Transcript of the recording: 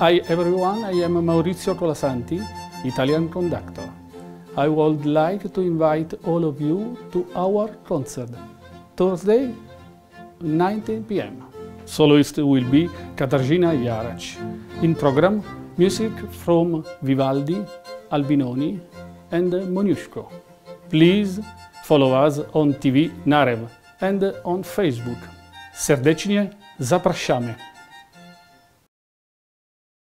Hi everyone, I am Maurizio Colasanti, Italian conductor. I would like to invite all of you to our concert, Thursday, 19 p.m. Soloist will be Katarzyna Jaracz. In program, music from Vivaldi, Albinoni and Moniuszko. Please follow us on TV Narew and on Facebook. Serdecznie zapraszamy!